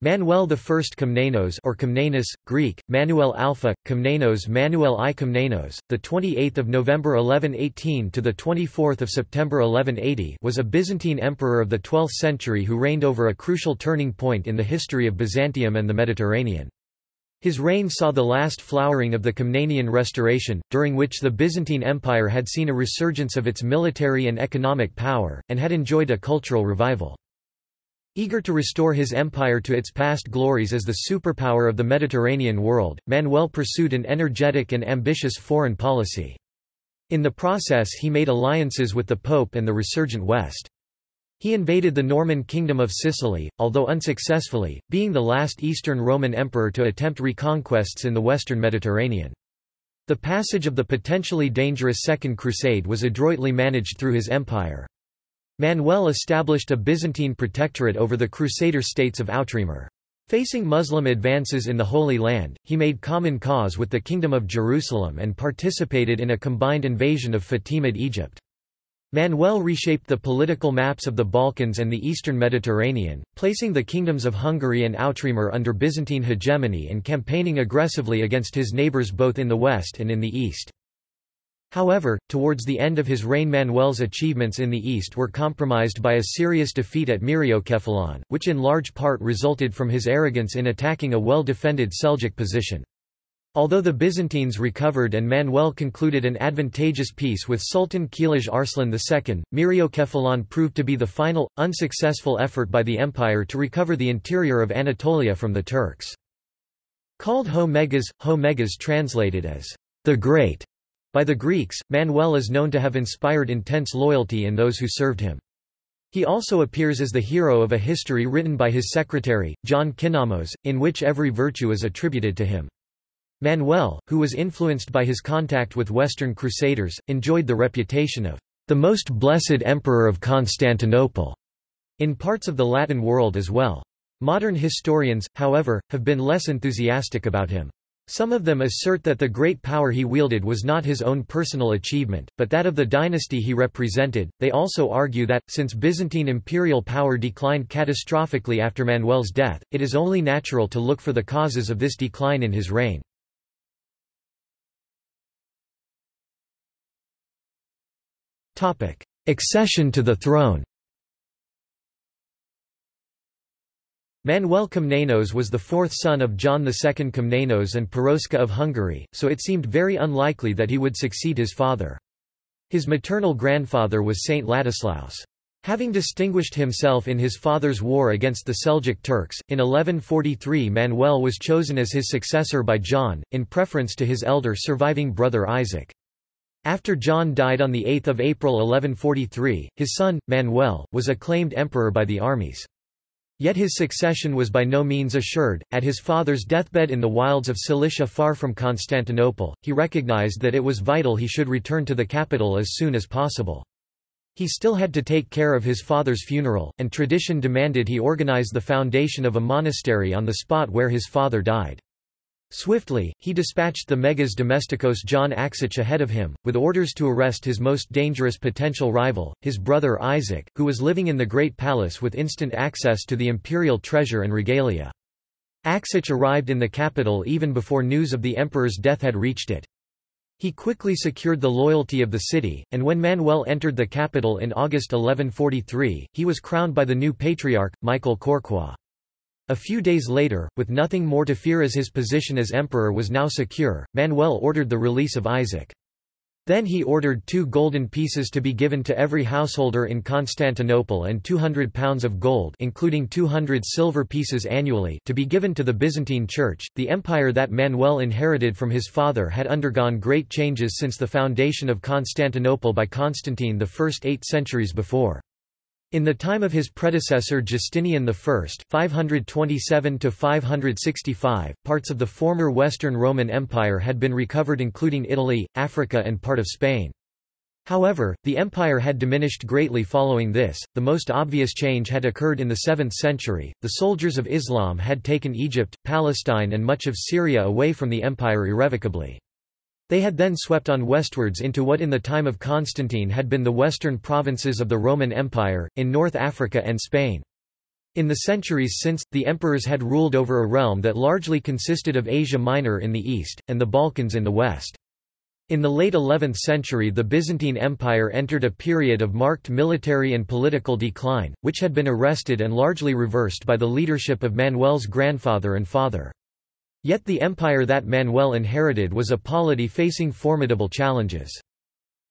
Manuel I Komnenos or Comnenus, Greek, Manuel Alpha, Komnenos Manuel I Komnenos, the 28th of November 1118 to the 24th of September 1180 was a Byzantine emperor of the 12th century who reigned over a crucial turning point in the history of Byzantium and the Mediterranean. His reign saw the last flowering of the Komnenian Restoration, during which the Byzantine Empire had seen a resurgence of its military and economic power, and had enjoyed a cultural revival. Eager to restore his empire to its past glories as the superpower of the Mediterranean world, Manuel pursued an energetic and ambitious foreign policy. In the process he made alliances with the Pope and the resurgent West. He invaded the Norman Kingdom of Sicily, although unsuccessfully, being the last Eastern Roman emperor to attempt reconquests in the western Mediterranean. The passage of the potentially dangerous Second Crusade was adroitly managed through his empire. Manuel established a Byzantine protectorate over the Crusader states of Outremer. Facing Muslim advances in the Holy Land, he made common cause with the Kingdom of Jerusalem and participated in a combined invasion of Fatimid Egypt. Manuel reshaped the political maps of the Balkans and the eastern Mediterranean, placing the kingdoms of Hungary and Outremer under Byzantine hegemony and campaigning aggressively against his neighbours both in the west and in the east. However, towards the end of his reign Manuel's achievements in the east were compromised by a serious defeat at Myriokephalon, which in large part resulted from his arrogance in attacking a well-defended Seljuk position. Although the Byzantines recovered and Manuel concluded an advantageous peace with Sultan Kilij Arslan II, Myriokephalon proved to be the final, unsuccessful effort by the empire to recover the interior of Anatolia from the Turks. Called Ho Megas, Ho Megas translated as the Great, by the Greeks, Manuel is known to have inspired intense loyalty in those who served him. He also appears as the hero of a history written by his secretary, John Kinnamos, in which every virtue is attributed to him. Manuel, who was influenced by his contact with Western Crusaders, enjoyed the reputation of the most blessed emperor of Constantinople in parts of the Latin world as well. Modern historians, however, have been less enthusiastic about him. Some of them assert that the great power he wielded was not his own personal achievement, but that of the dynasty he represented. They also argue that, since Byzantine imperial power declined catastrophically after Manuel's death, it is only natural to look for the causes of this decline in his reign. Accession to the throne Manuel Komnenos was the fourth son of John II Komnenos and Piroska of Hungary, so it seemed very unlikely that he would succeed his father. His maternal grandfather was Saint Ladislaus. Having distinguished himself in his father's war against the Seljuk Turks, in 1143 Manuel was chosen as his successor by John, in preference to his elder surviving brother Isaac. After John died on 8 April 1143, his son, Manuel, was acclaimed emperor by the armies. Yet his succession was by no means assured. At his father's deathbed in the wilds of Cilicia far from Constantinople, he recognized that it was vital he should return to the capital as soon as possible. He still had to take care of his father's funeral, and tradition demanded he organize the foundation of a monastery on the spot where his father died. Swiftly, he dispatched the Megas Domestikos John Axouch ahead of him, with orders to arrest his most dangerous potential rival, his brother Isaac, who was living in the Great Palace with instant access to the imperial treasure and regalia. Axouch arrived in the capital even before news of the emperor's death had reached it. He quickly secured the loyalty of the city, and when Manuel entered the capital in August 1143, he was crowned by the new patriarch, Michael Kourkouas. A few days later, with nothing more to fear as his position as emperor was now secure, Manuel ordered the release of Isaac. Then he ordered two golden pieces to be given to every householder in Constantinople and 200 pounds of gold including 200 silver pieces annually to be given to the Byzantine Church. The empire that Manuel inherited from his father had undergone great changes since the foundation of Constantinople by Constantine the first eight centuries before. In the time of his predecessor Justinian I 527–565, parts of the former Western Roman Empire had been recovered including Italy, Africa and part of Spain. However, the empire had diminished greatly following this. The most obvious change had occurred in the 7th century. The soldiers of Islam had taken Egypt, Palestine, and much of Syria away from the empire irrevocably. They had then swept on westwards into what in the time of Constantine had been the western provinces of the Roman Empire, in North Africa and Spain. In the centuries since, the emperors had ruled over a realm that largely consisted of Asia Minor in the east, and the Balkans in the west. In the late 11th century the Byzantine Empire entered a period of marked military and political decline, which had been arrested and largely reversed by the leadership of Manuel's grandfather and father. Yet the empire that Manuel inherited was a polity facing formidable challenges.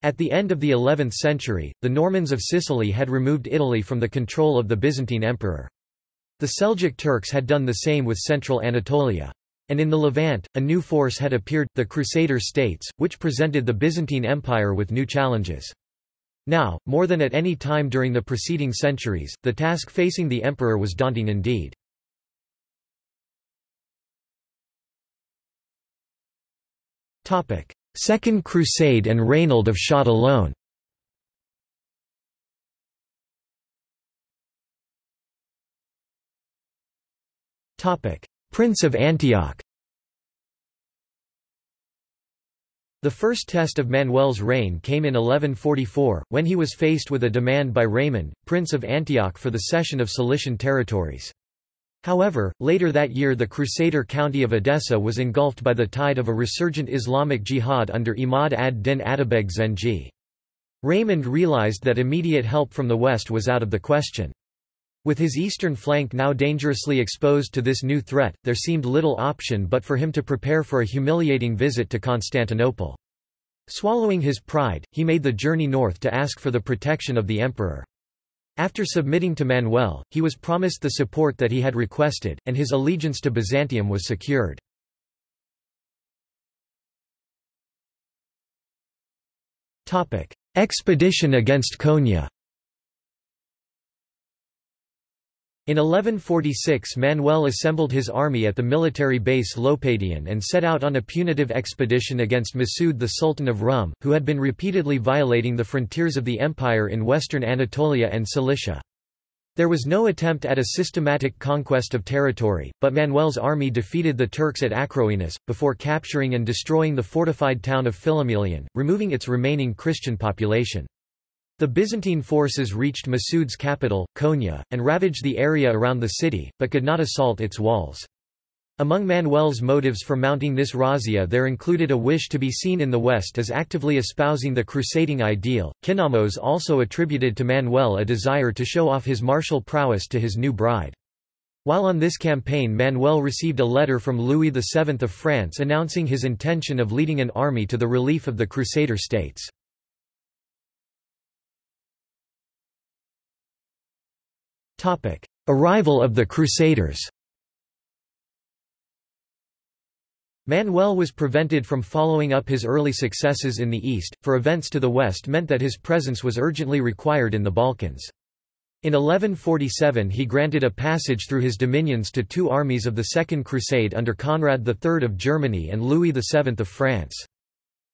At the end of the 11th century, the Normans of Sicily had removed Italy from the control of the Byzantine emperor. The Seljuk Turks had done the same with central Anatolia. And in the Levant, a new force had appeared, the Crusader states, which presented the Byzantine Empire with new challenges. Now, more than at any time during the preceding centuries, the task facing the emperor was daunting indeed. Second Crusade and Raynald of Châtillon Prince of Antioch. The first test of Manuel's reign came in 1144, when he was faced with a demand by Raymond, Prince of Antioch for the cession of Cilician territories. However, later that year the Crusader county of Edessa was engulfed by the tide of a resurgent Islamic jihad under Imad ad-Din Atabeg Zengi. Raymond realized that immediate help from the west was out of the question. With his eastern flank now dangerously exposed to this new threat, there seemed little option but for him to prepare for a humiliating visit to Constantinople. Swallowing his pride, he made the journey north to ask for the protection of the emperor. After submitting to Manuel, he was promised the support that he had requested, and his allegiance to Byzantium was secured. Expedition against Konya In 1146 Manuel assembled his army at the military base Lopadion and set out on a punitive expedition against Masud the Sultan of Rum, who had been repeatedly violating the frontiers of the empire in western Anatolia and Cilicia. There was no attempt at a systematic conquest of territory, but Manuel's army defeated the Turks at Acroenus, before capturing and destroying the fortified town of Philomelion, removing its remaining Christian population. The Byzantine forces reached Masud's capital, Konya, and ravaged the area around the city, but could not assault its walls. Among Manuel's motives for mounting this razzia there included a wish to be seen in the West as actively espousing the crusading ideal. Kinnamos also attributed to Manuel a desire to show off his martial prowess to his new bride. While on this campaign Manuel received a letter from Louis VII of France announcing his intention of leading an army to the relief of the Crusader states. Arrival of the Crusaders Manuel was prevented from following up his early successes in the east, for events to the west meant that his presence was urgently required in the Balkans. In 1147 he granted a passage through his dominions to two armies of the Second Crusade under Conrad III of Germany and Louis VII of France.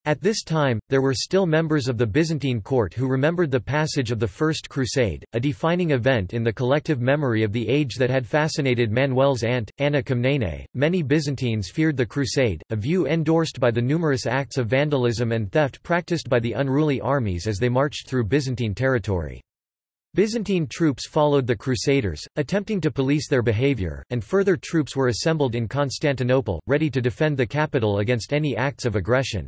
At this time, there were still members of the Byzantine court who remembered the passage of the First Crusade, a defining event in the collective memory of the age that had fascinated Manuel's aunt, Anna Komnene. Many Byzantines feared the crusade, a view endorsed by the numerous acts of vandalism and theft practiced by the unruly armies as they marched through Byzantine territory. Byzantine troops followed the Crusaders, attempting to police their behavior, and further troops were assembled in Constantinople, ready to defend the capital against any acts of aggression.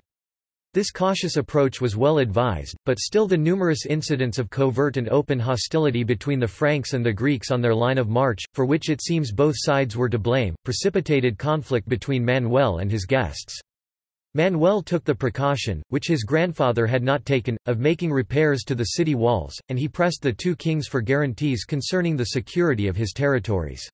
This cautious approach was well advised, but still the numerous incidents of covert and open hostility between the Franks and the Greeks on their line of march, for which it seems both sides were to blame, precipitated conflict between Manuel and his guests. Manuel took the precaution, which his grandfather had not taken, of making repairs to the city walls, and he pressed the two kings for guarantees concerning the security of his territories.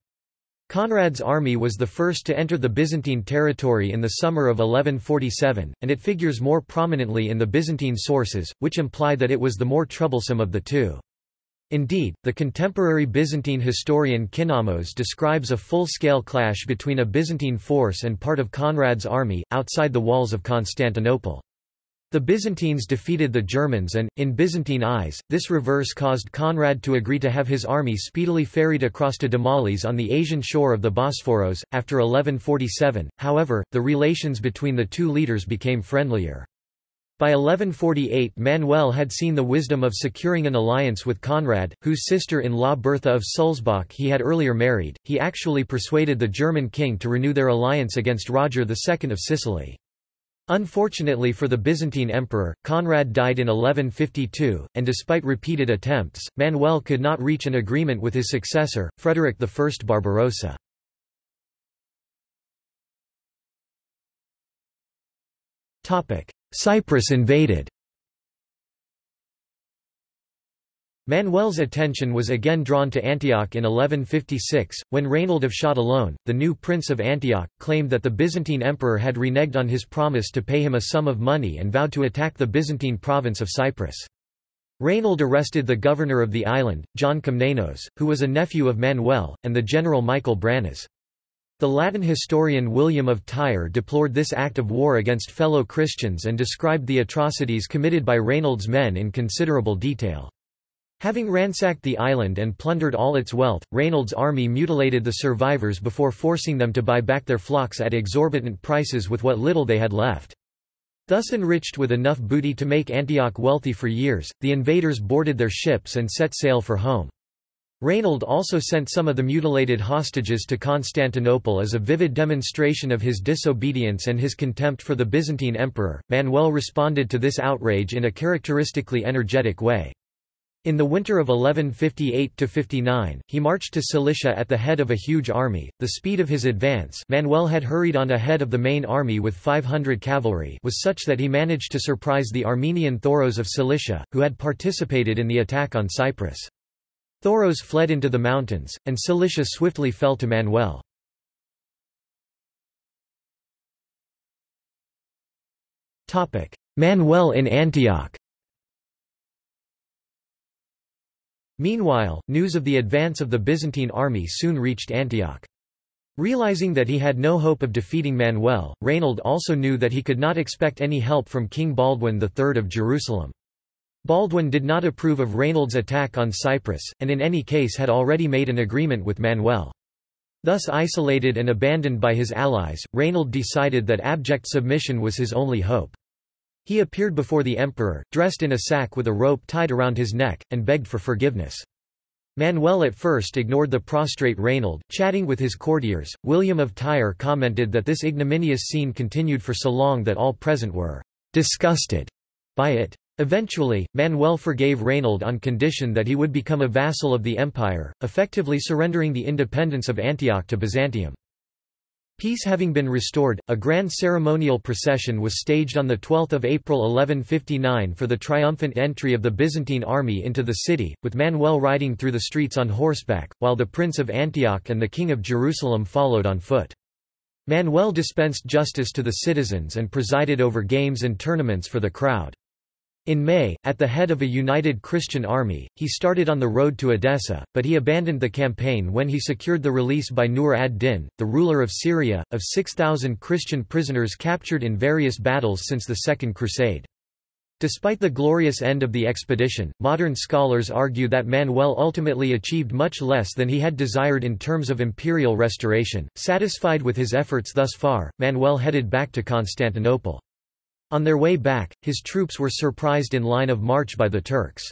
Conrad's army was the first to enter the Byzantine territory in the summer of 1147, and it figures more prominently in the Byzantine sources, which imply that it was the more troublesome of the two. Indeed, the contemporary Byzantine historian Kinnamos describes a full-scale clash between a Byzantine force and part of Conrad's army, outside the walls of Constantinople. The Byzantines defeated the Germans and, in Byzantine eyes, this reverse caused Conrad to agree to have his army speedily ferried across to Damalis on the Asian shore of the Bosphorus. After 1147, however, the relations between the two leaders became friendlier. By 1148 Manuel had seen the wisdom of securing an alliance with Conrad, whose sister-in-law Bertha of Sulzbach he had earlier married. He actually persuaded the German king to renew their alliance against Roger II of Sicily. Unfortunately for the Byzantine emperor, Conrad died in 1152, and despite repeated attempts, Manuel could not reach an agreement with his successor, Frederick I Barbarossa. Cyprus invaded Manuel's attention was again drawn to Antioch in 1156, when Raynald of Châtillon, the new prince of Antioch, claimed that the Byzantine emperor had reneged on his promise to pay him a sum of money and vowed to attack the Byzantine province of Cyprus. Raynald arrested the governor of the island, John Comnenos, who was a nephew of Manuel, and the general Michael Branas. The Latin historian William of Tyre deplored this act of war against fellow Christians and described the atrocities committed by Raynald's men in considerable detail. Having ransacked the island and plundered all its wealth, Raynald's army mutilated the survivors before forcing them to buy back their flocks at exorbitant prices with what little they had left. Thus enriched with enough booty to make Antioch wealthy for years, the invaders boarded their ships and set sail for home. Raynald also sent some of the mutilated hostages to Constantinople as a vivid demonstration of his disobedience and his contempt for the Byzantine emperor. Manuel responded to this outrage in a characteristically energetic way. In the winter of 1158–59, he marched to Cilicia at the head of a huge army. The speed of his advance Manuel had hurried on ahead of the main army with 500 cavalry was such that he managed to surprise the Armenian Thoros of Cilicia, who had participated in the attack on Cyprus. Thoros fled into the mountains, and Cilicia swiftly fell to Manuel. Manuel in Antioch Meanwhile, news of the advance of the Byzantine army soon reached Antioch. Realizing that he had no hope of defeating Manuel, Raynald also knew that he could not expect any help from King Baldwin III of Jerusalem. Baldwin did not approve of Raynald's attack on Cyprus, and in any case had already made an agreement with Manuel. Thus isolated and abandoned by his allies, Raynald decided that abject submission was his only hope. He appeared before the emperor, dressed in a sack with a rope tied around his neck, and begged for forgiveness. Manuel at first ignored the prostrate Raynald, chatting with his courtiers. William of Tyre commented that this ignominious scene continued for so long that all present were disgusted by it. Eventually, Manuel forgave Raynald on condition that he would become a vassal of the empire, effectively surrendering the independence of Antioch to Byzantium. Peace having been restored, a grand ceremonial procession was staged on 12 April 1159 for the triumphant entry of the Byzantine army into the city, with Manuel riding through the streets on horseback, while the Prince of Antioch and the King of Jerusalem followed on foot. Manuel dispensed justice to the citizens and presided over games and tournaments for the crowd. In May, at the head of a united Christian army, he started on the road to Edessa, but he abandoned the campaign when he secured the release by Nur ad-Din, the ruler of Syria, of 6,000 Christian prisoners captured in various battles since the Second Crusade. Despite the glorious end of the expedition, modern scholars argue that Manuel ultimately achieved much less than he had desired in terms of imperial restoration. Satisfied with his efforts thus far, Manuel headed back to Constantinople. On their way back, his troops were surprised in line of march by the Turks.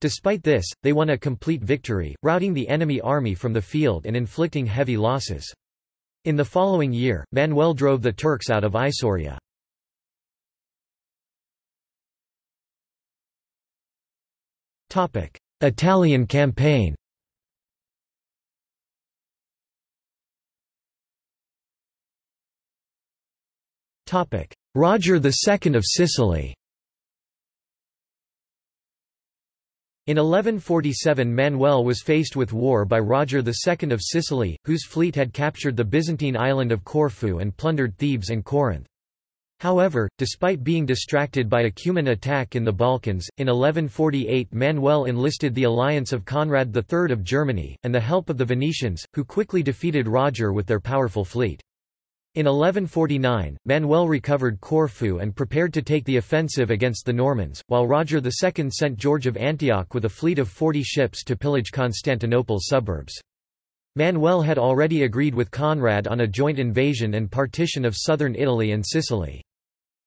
Despite this, they won a complete victory, routing the enemy army from the field and inflicting heavy losses. In the following year, Manuel drove the Turks out of Isauria. Italian campaign Roger II of Sicily In 1147 Manuel was faced with war by Roger II of Sicily, whose fleet had captured the Byzantine island of Corfu and plundered Thebes and Corinth. However, despite being distracted by a Cuman attack in the Balkans, in 1148 Manuel enlisted the alliance of Conrad III of Germany, and the help of the Venetians, who quickly defeated Roger with their powerful fleet. In 1149, Manuel recovered Corfu and prepared to take the offensive against the Normans, while Roger II sent George of Antioch with a fleet of 40 ships to pillage Constantinople's suburbs. Manuel had already agreed with Conrad on a joint invasion and partition of southern Italy and Sicily.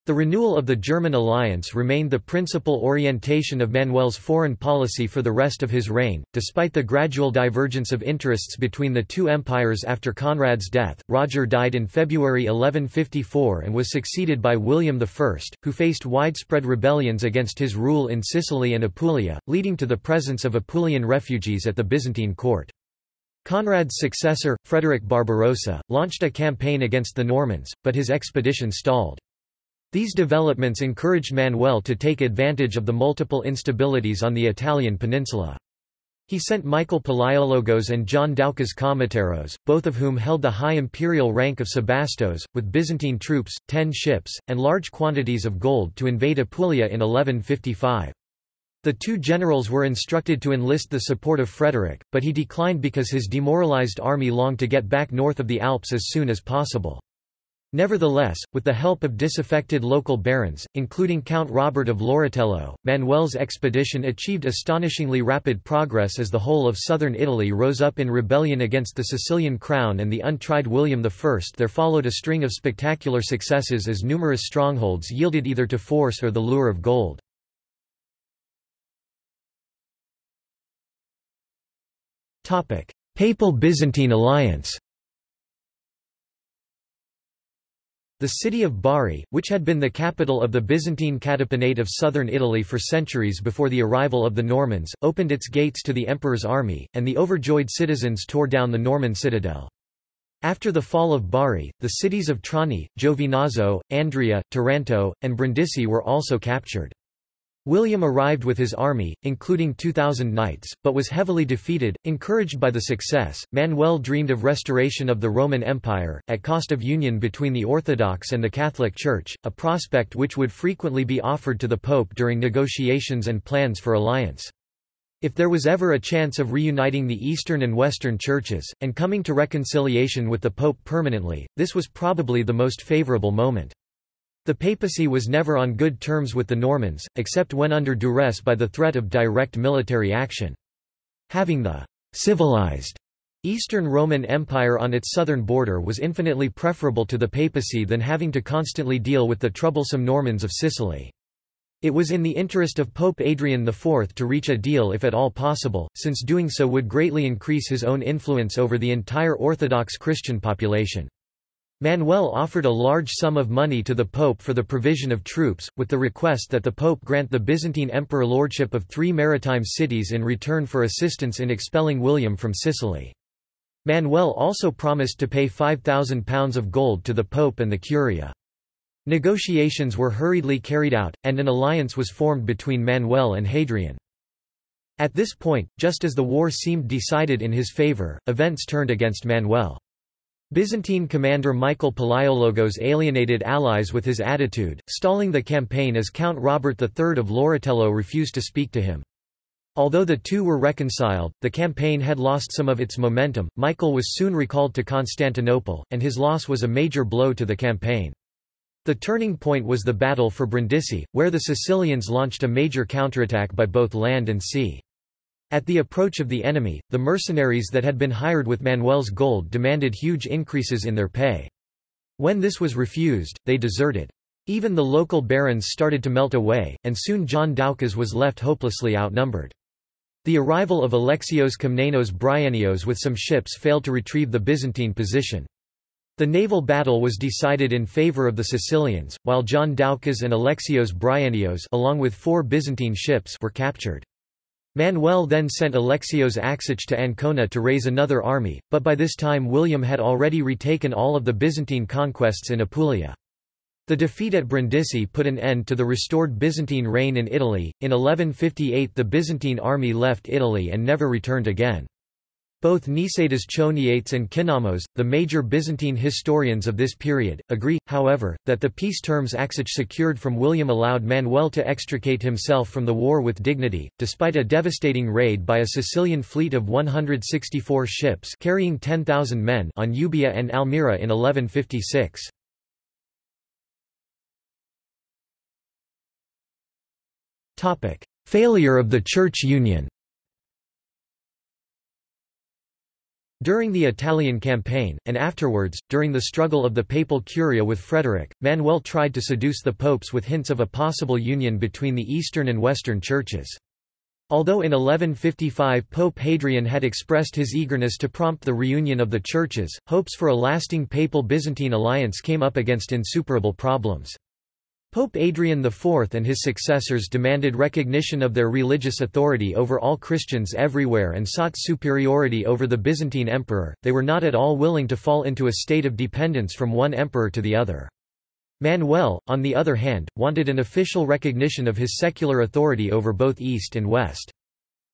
The renewal of the German alliance remained the principal orientation of Manuel's foreign policy for the rest of his reign. Despite the gradual divergence of interests between the two empires after Conrad's death, Roger died in February 1154 and was succeeded by William I, who faced widespread rebellions against his rule in Sicily and Apulia, leading to the presence of Apulian refugees at the Byzantine court. Conrad's successor, Frederick Barbarossa, launched a campaign against the Normans, but his expedition stalled. These developments encouraged Manuel to take advantage of the multiple instabilities on the Italian peninsula. He sent Michael Palaiologos and John Doukas Kamateros, both of whom held the high imperial rank of sebastos, with Byzantine troops, ten ships, and large quantities of gold to invade Apulia in 1155. The two generals were instructed to enlist the support of Frederick, but he declined because his demoralized army longed to get back north of the Alps as soon as possible. Nevertheless, with the help of disaffected local barons, including Count Robert of Loritello, Manuel's expedition achieved astonishingly rapid progress as the whole of southern Italy rose up in rebellion against the Sicilian crown and the untried William I. There followed a string of spectacular successes as numerous strongholds yielded either to force or the lure of gold. Papal-Byzantine alliance The city of Bari, which had been the capital of the Byzantine Catepanate of southern Italy for centuries before the arrival of the Normans, opened its gates to the emperor's army, and the overjoyed citizens tore down the Norman citadel. After the fall of Bari, the cities of Trani, Giovinazzo, Andria, Taranto, and Brindisi were also captured. William arrived with his army, including 2,000 knights, but was heavily defeated. Encouraged by the success, Manuel dreamed of restoration of the Roman Empire, at cost of union between the Orthodox and the Catholic Church, a prospect which would frequently be offered to the Pope during negotiations and plans for alliance. If there was ever a chance of reuniting the Eastern and Western churches, and coming to reconciliation with the Pope permanently, this was probably the most favorable moment. The papacy was never on good terms with the Normans, except when under duress by the threat of direct military action. Having the civilized Eastern Roman Empire on its southern border was infinitely preferable to the papacy than having to constantly deal with the troublesome Normans of Sicily. It was in the interest of Pope Adrian IV to reach a deal if at all possible, since doing so would greatly increase his own influence over the entire Orthodox Christian population. Manuel offered a large sum of money to the Pope for the provision of troops, with the request that the Pope grant the Byzantine emperor lordship of three maritime cities in return for assistance in expelling William from Sicily. Manuel also promised to pay £5,000 of gold to the Pope and the Curia. Negotiations were hurriedly carried out, and an alliance was formed between Manuel and Hadrian. At this point, just as the war seemed decided in his favour, events turned against Manuel. Byzantine commander Michael Palaiologos alienated allies with his attitude, stalling the campaign as Count Robert III of Loritello refused to speak to him. Although the two were reconciled, the campaign had lost some of its momentum. Michael was soon recalled to Constantinople, and his loss was a major blow to the campaign. The turning point was the battle for Brindisi, where the Sicilians launched a major counterattack by both land and sea. At the approach of the enemy, the mercenaries that had been hired with Manuel's gold demanded huge increases in their pay. When this was refused, they deserted. Even the local barons started to melt away, and soon John Doukas was left hopelessly outnumbered. The arrival of Alexios Komnenos Bryennios with some ships failed to retrieve the Byzantine position. The naval battle was decided in favor of the Sicilians, while John Doukas and Alexios Bryennios along with four Byzantine ships were captured. Manuel then sent Alexios Axouch to Ancona to raise another army, but by this time William had already retaken all of the Byzantine conquests in Apulia. The defeat at Brindisi put an end to the restored Byzantine reign in Italy. In 1158 the Byzantine army left Italy and never returned again. Both Nicetas Choniates and Kinnamos, the major Byzantine historians of this period, agree, however, that the peace terms Axouch secured from William allowed Manuel to extricate himself from the war with dignity, despite a devastating raid by a Sicilian fleet of 164 ships carrying 10,000 men on Euboea and Almira in 1156. Failure of the Church Union During the Italian campaign, and afterwards, during the struggle of the papal curia with Frederick, Manuel tried to seduce the popes with hints of a possible union between the Eastern and Western churches. Although in 1155 Pope Hadrian had expressed his eagerness to prompt the reunion of the churches, hopes for a lasting papal-Byzantine alliance came up against insuperable problems. Pope Adrian IV and his successors demanded recognition of their religious authority over all Christians everywhere and sought superiority over the Byzantine emperor, they were not at all willing to fall into a state of dependence from one emperor to the other. Manuel, on the other hand, wanted an official recognition of his secular authority over both East and West.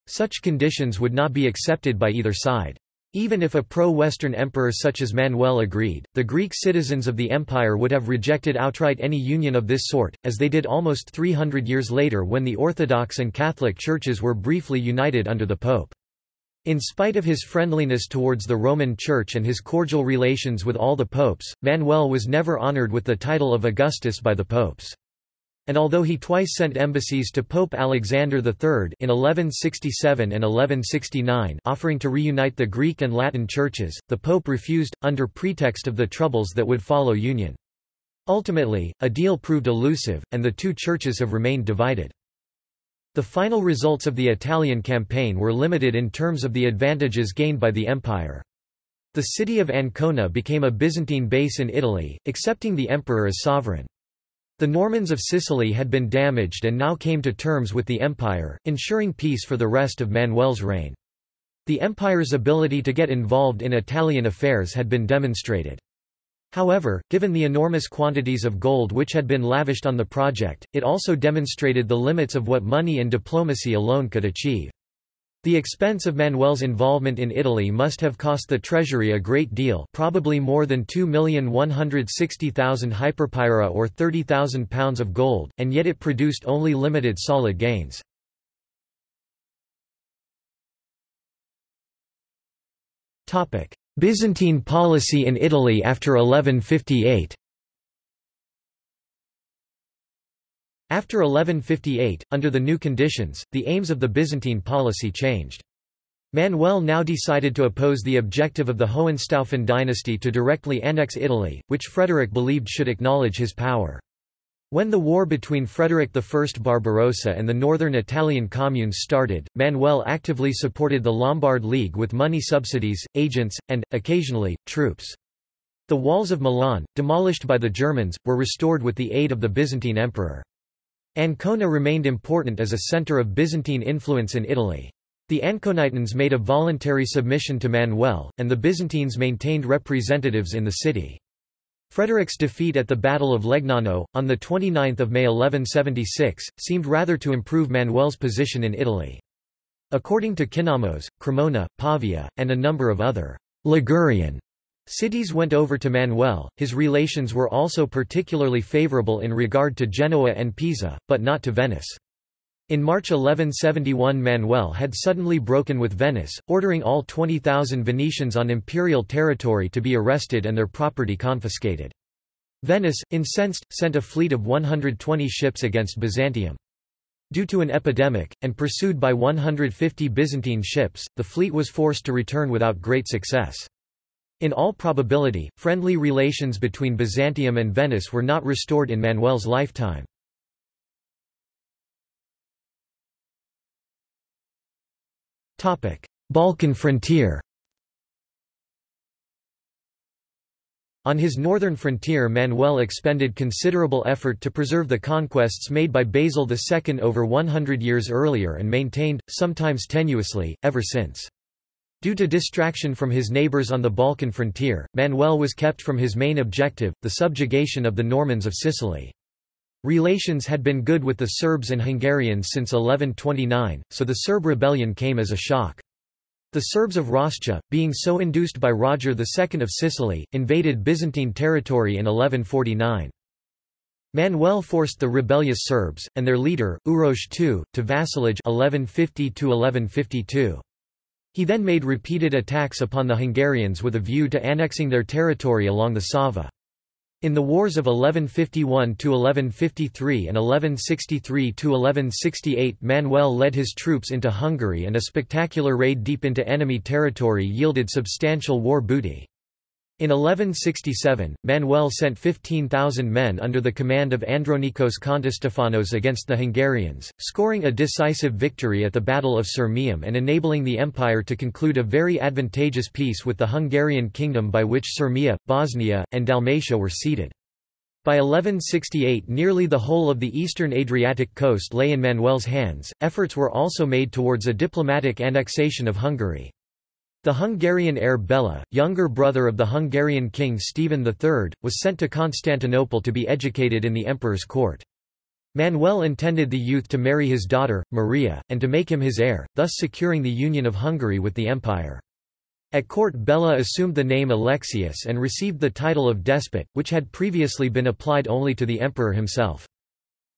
Such conditions would not be accepted by either side. Even if a pro-Western emperor such as Manuel agreed, the Greek citizens of the empire would have rejected outright any union of this sort, as they did almost 300 years later when the Orthodox and Catholic churches were briefly united under the Pope. In spite of his friendliness towards the Roman Church and his cordial relations with all the popes, Manuel was never honored with the title of Augustus by the popes. And although he twice sent embassies to Pope Alexander III in 1167 and 1169 offering to reunite the Greek and Latin churches, the pope refused, under pretext of the troubles that would follow union. Ultimately, a deal proved elusive, and the two churches have remained divided. The final results of the Italian campaign were limited in terms of the advantages gained by the empire. The city of Ancona became a Byzantine base in Italy, accepting the emperor as sovereign. The Normans of Sicily had been damaged and now came to terms with the empire, ensuring peace for the rest of Manuel's reign. The empire's ability to get involved in Italian affairs had been demonstrated. However, given the enormous quantities of gold which had been lavished on the project, it also demonstrated the limits of what money and diplomacy alone could achieve. The expense of Manuel's involvement in Italy must have cost the treasury a great deal probably more than 2,160,000 hyperpyra or 30,000 pounds of gold, and yet it produced only limited solid gains. Byzantine policy in Italy after 1158 After 1158, under the new conditions, the aims of the Byzantine policy changed. Manuel now decided to oppose the objective of the Hohenstaufen dynasty to directly annex Italy, which Frederick believed should acknowledge his power. When the war between Frederick I Barbarossa and the northern Italian communes started, Manuel actively supported the Lombard League with money subsidies, agents, and, occasionally, troops. The walls of Milan, demolished by the Germans, were restored with the aid of the Byzantine emperor. Ancona remained important as a centre of Byzantine influence in Italy. The Anconitans made a voluntary submission to Manuel, and the Byzantines maintained representatives in the city. Frederick's defeat at the Battle of Legnano, on 29 May 1176, seemed rather to improve Manuel's position in Italy. According to Kinnamos, Cremona, Pavia, and a number of other Ligurian Cities went over to Manuel, his relations were also particularly favourable in regard to Genoa and Pisa, but not to Venice. In March 1171 Manuel had suddenly broken with Venice, ordering all 20,000 Venetians on imperial territory to be arrested and their property confiscated. Venice, incensed, sent a fleet of 120 ships against Byzantium. Due to an epidemic, and pursued by 150 Byzantine ships, the fleet was forced to return without great success. In all probability, friendly relations between Byzantium and Venice were not restored in Manuel's lifetime. Balkan frontier On his northern frontier Manuel expended considerable effort to preserve the conquests made by Basil II over 100 years earlier and maintained, sometimes tenuously, ever since. Due to distraction from his neighbours on the Balkan frontier, Manuel was kept from his main objective, the subjugation of the Normans of Sicily. Relations had been good with the Serbs and Hungarians since 1129, so the Serb rebellion came as a shock. The Serbs of Rascia, being so induced by Roger II of Sicily, invaded Byzantine territory in 1149. Manuel forced the rebellious Serbs, and their leader, Uroš II, to vassalage 1150 -1152. He then made repeated attacks upon the Hungarians with a view to annexing their territory along the Sava. In the wars of 1151–1153 and 1163–1168 Manuel led his troops into Hungary and a spectacular raid deep into enemy territory yielded substantial war booty. In 1167, Manuel sent 15,000 men under the command of Andronikos Kontostefanos against the Hungarians, scoring a decisive victory at the Battle of Sirmium and enabling the empire to conclude a very advantageous peace with the Hungarian kingdom by which Sirmia, Bosnia, and Dalmatia were ceded. By 1168 nearly the whole of the eastern Adriatic coast lay in Manuel's hands. Efforts were also made towards a diplomatic annexation of Hungary. The Hungarian heir Bela, younger brother of the Hungarian king Stephen III, was sent to Constantinople to be educated in the emperor's court. Manuel intended the youth to marry his daughter, Maria, and to make him his heir, thus securing the union of Hungary with the empire. At court Bela assumed the name Alexius and received the title of despot, which had previously been applied only to the emperor himself.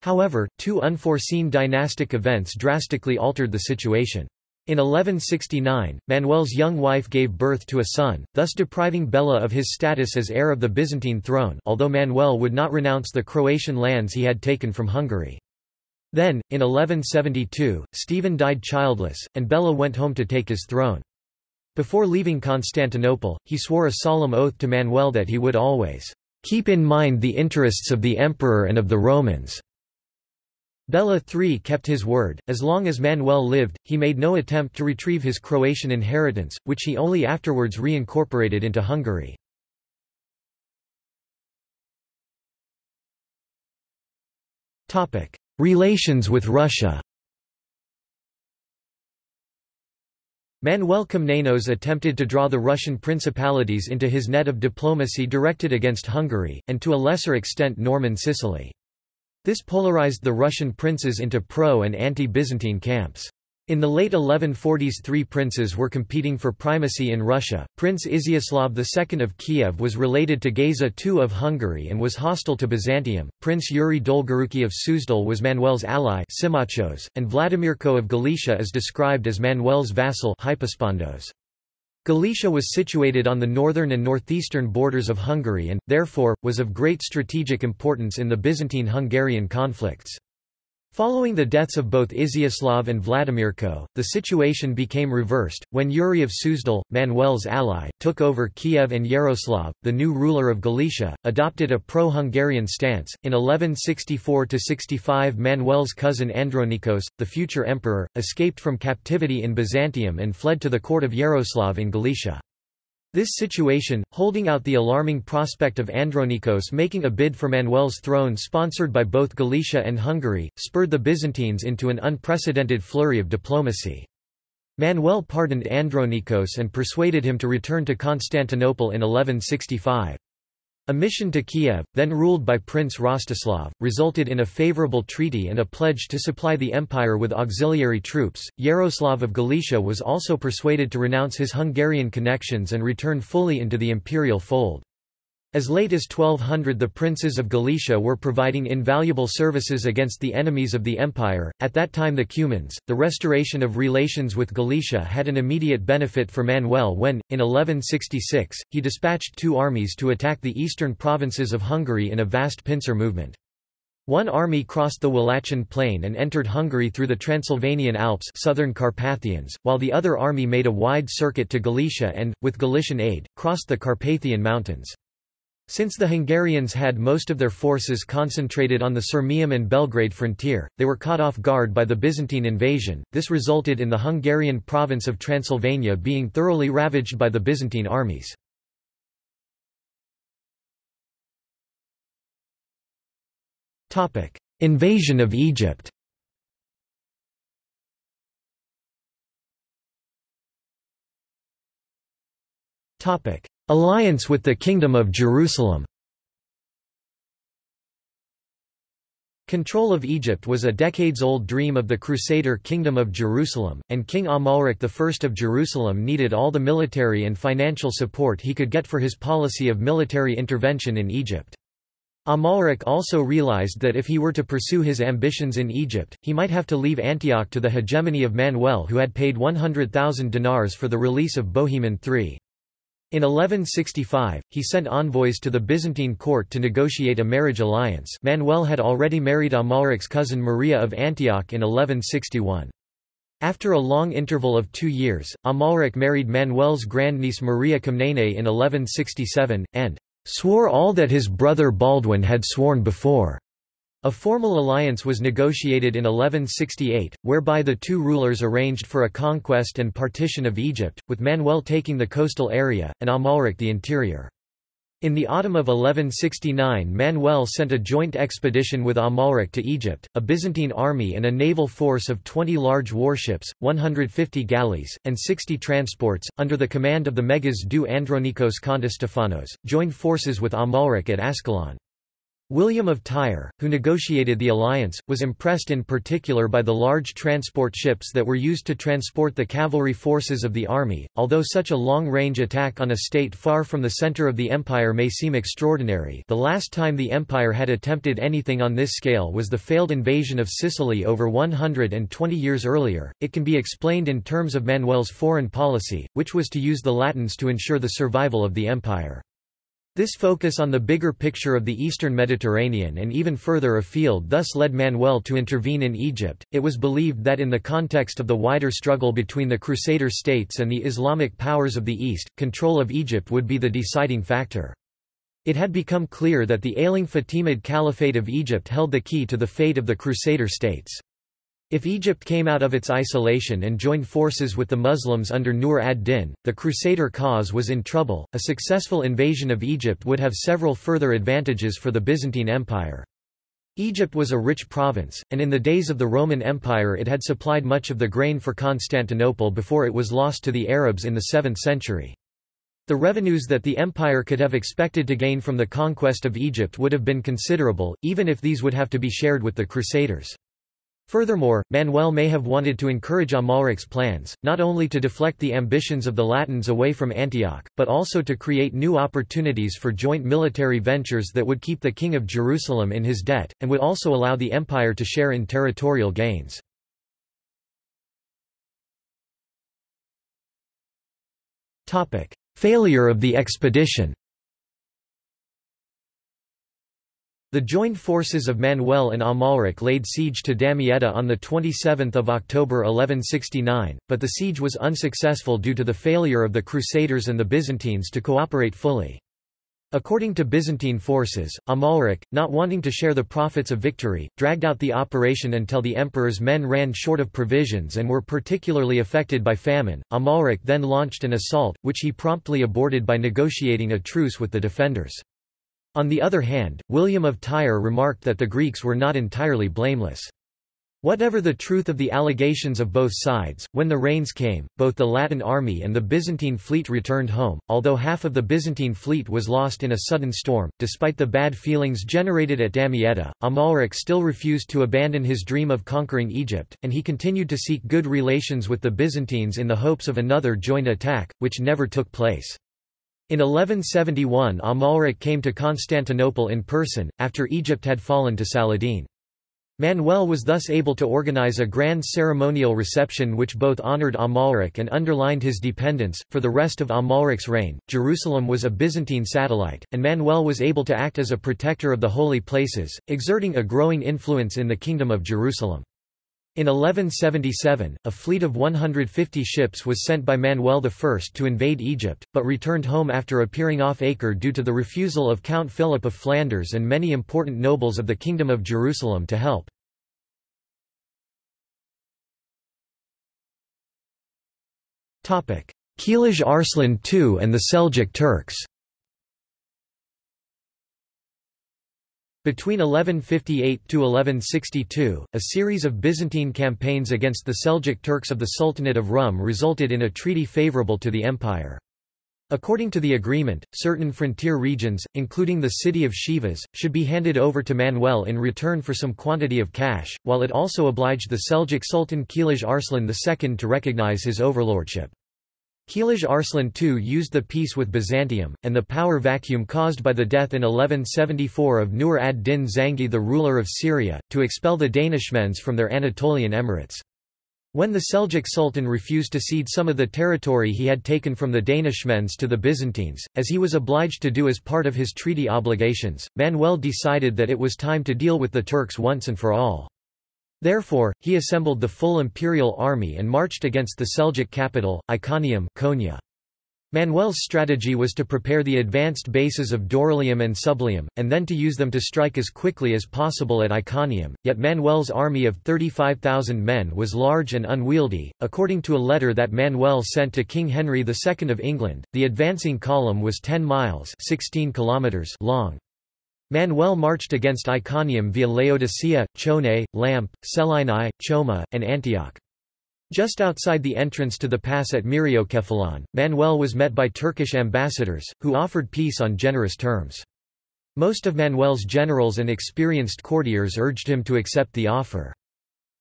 However, two unforeseen dynastic events drastically altered the situation. In 1169, Manuel's young wife gave birth to a son, thus depriving Bela of his status as heir of the Byzantine throne although Manuel would not renounce the Croatian lands he had taken from Hungary. Then, in 1172, Stephen died childless, and Bela went home to take his throne. Before leaving Constantinople, he swore a solemn oath to Manuel that he would always keep in mind the interests of the emperor and of the Romans. Bela III kept his word, as long as Manuel lived, he made no attempt to retrieve his Croatian inheritance, which he only afterwards reincorporated into Hungary. Relations with Russia Manuel Komnenos attempted to draw the Russian principalities into his net of diplomacy directed against Hungary, and to a lesser extent Norman Sicily. This polarized the Russian princes into pro- and anti-Byzantine camps. In the late 1140s three princes were competing for primacy in Russia. Prince Iziaslav II of Kiev was related to Geza II of Hungary and was hostile to Byzantium. Prince Yuri Dolgoruki of Suzdal was Manuel's ally symmachos, and Vladimirko of Galicia is described as Manuel's vassal Hypospondos. Galicia was situated on the northern and northeastern borders of Hungary and, therefore, was of great strategic importance in the Byzantine-Hungarian conflicts. Following the deaths of both Iziaslav and Vladimirko, the situation became reversed, when Yuri of Suzdal, Manuel's ally, took over Kiev and Yaroslav, the new ruler of Galicia, adopted a pro-Hungarian stance. In 1164–65 Manuel's cousin Andronikos, the future emperor, escaped from captivity in Byzantium and fled to the court of Yaroslav in Galicia. This situation, holding out the alarming prospect of Andronikos making a bid for Manuel's throne sponsored by both Galicia and Hungary, spurred the Byzantines into an unprecedented flurry of diplomacy. Manuel pardoned Andronikos and persuaded him to return to Constantinople in 1165. A mission to Kiev, then ruled by Prince Rostislav, resulted in a favorable treaty and a pledge to supply the empire with auxiliary troops. Yaroslav of Galicia was also persuaded to renounce his Hungarian connections and return fully into the imperial fold. As late as 1200 the princes of Galicia were providing invaluable services against the enemies of the empire, at that time the Cumans. The restoration of relations with Galicia had an immediate benefit for Manuel when, in 1166, he dispatched two armies to attack the eastern provinces of Hungary in a vast pincer movement. One army crossed the Wallachian plain and entered Hungary through the Transylvanian Alps southern Carpathians, while the other army made a wide circuit to Galicia and, with Galician aid, crossed the Carpathian Mountains. Since the Hungarians had most of their forces concentrated on the Sirmium and Belgrade frontier, they were caught off guard by the Byzantine invasion. This resulted in the Hungarian province of Transylvania being thoroughly ravaged by the Byzantine armies. Topic: Invasion of Egypt. Topic: Alliance with the Kingdom of Jerusalem Control of Egypt was a decades-old dream of the Crusader Kingdom of Jerusalem, and King Amalric I of Jerusalem needed all the military and financial support he could get for his policy of military intervention in Egypt. Amalric also realized that if he were to pursue his ambitions in Egypt, he might have to leave Antioch to the hegemony of Manuel who had paid 100,000 dinars for the release of Bohemond III. In 1165, he sent envoys to the Byzantine court to negotiate a marriage alliance Manuel had already married Amalric's cousin Maria of Antioch in 1161. After a long interval of two years, Amalric married Manuel's grandniece Maria Comnene in 1167, and "...swore all that his brother Baldwin had sworn before." A formal alliance was negotiated in 1168, whereby the two rulers arranged for a conquest and partition of Egypt, with Manuel taking the coastal area, and Amalric the interior. In the autumn of 1169 Manuel sent a joint expedition with Amalric to Egypt, a Byzantine army and a naval force of 20 large warships, 150 galleys, and 60 transports, under the command of the Megas doux Andronikos Kontostefanos, joined forces with Amalric at Ascalon. William of Tyre, who negotiated the alliance, was impressed in particular by the large transport ships that were used to transport the cavalry forces of the army. Although such a long-range attack on a state far from the center of the empire may seem extraordinary, the last time the empire had attempted anything on this scale was the failed invasion of Sicily over 120 years earlier. It can be explained in terms of Manuel's foreign policy, which was to use the Latins to ensure the survival of the empire. This focus on the bigger picture of the eastern Mediterranean and even further afield thus led Manuel to intervene in Egypt. It was believed that in the context of the wider struggle between the Crusader states and the Islamic powers of the East, control of Egypt would be the deciding factor. It had become clear that the ailing Fatimid Caliphate of Egypt held the key to the fate of the Crusader states. If Egypt came out of its isolation and joined forces with the Muslims under Nur ad-Din, the Crusader cause was in trouble. A successful invasion of Egypt would have several further advantages for the Byzantine Empire. Egypt was a rich province, and in the days of the Roman Empire it had supplied much of the grain for Constantinople before it was lost to the Arabs in the 7th century. The revenues that the empire could have expected to gain from the conquest of Egypt would have been considerable, even if these would have to be shared with the Crusaders. Furthermore, Manuel may have wanted to encourage Amalric's plans, not only to deflect the ambitions of the Latins away from Antioch, but also to create new opportunities for joint military ventures that would keep the King of Jerusalem in his debt, and would also allow the empire to share in territorial gains. Failure of the expedition The joined forces of Manuel and Amalric laid siege to Damietta on 27 October 1169, but the siege was unsuccessful due to the failure of the Crusaders and the Byzantines to cooperate fully. According to Byzantine forces, Amalric, not wanting to share the profits of victory, dragged out the operation until the emperor's men ran short of provisions and were particularly affected by famine. Amalric then launched an assault, which he promptly aborted by negotiating a truce with the defenders. On the other hand, William of Tyre remarked that the Greeks were not entirely blameless. Whatever the truth of the allegations of both sides, when the rains came, both the Latin army and the Byzantine fleet returned home, although half of the Byzantine fleet was lost in a sudden storm. Despite the bad feelings generated at Damietta, Amalric still refused to abandon his dream of conquering Egypt, and he continued to seek good relations with the Byzantines in the hopes of another joint attack, which never took place. In 1171 Amalric came to Constantinople in person, after Egypt had fallen to Saladin. Manuel was thus able to organize a grand ceremonial reception which both honored Amalric and underlined his dependence. For the rest of Amalric's reign, Jerusalem was a Byzantine satellite, and Manuel was able to act as a protector of the holy places, exerting a growing influence in the Kingdom of Jerusalem. In 1177, a fleet of 150 ships was sent by Manuel I to invade Egypt, but returned home after appearing off Acre due to the refusal of Count Philip of Flanders and many important nobles of the Kingdom of Jerusalem to help. Kilij Arslan II and the Seljuk Turks Between 1158–1162, a series of Byzantine campaigns against the Seljuk Turks of the Sultanate of Rum resulted in a treaty favorable to the empire. According to the agreement, certain frontier regions, including the city of Sivas, should be handed over to Manuel in return for some quantity of cash, while it also obliged the Seljuk Sultan Kilij Arslan II to recognize his overlordship. Kilij Arslan II used the peace with Byzantium, and the power vacuum caused by the death in 1174 of Nur ad-Din Zangi the ruler of Syria, to expel the Danishmends from their Anatolian emirates. When the Seljuk Sultan refused to cede some of the territory he had taken from the Danishmends to the Byzantines, as he was obliged to do as part of his treaty obligations, Manuel decided that it was time to deal with the Turks once and for all. Therefore, he assembled the full imperial army and marched against the Seljuk capital, Iconium Konya. Manuel's strategy was to prepare the advanced bases of Dorylaeum and Sublaeum, and then to use them to strike as quickly as possible at Iconium. Yet Manuel's army of 35,000 men was large and unwieldy. According to a letter that Manuel sent to King Henry II of England, the advancing column was 10 miles 16 kilometers long. Manuel marched against Iconium via Laodicea, Chone, Lamp, Celaenae, Choma, and Antioch. Just outside the entrance to the pass at Myriokephalon, Manuel was met by Turkish ambassadors, who offered peace on generous terms. Most of Manuel's generals and experienced courtiers urged him to accept the offer.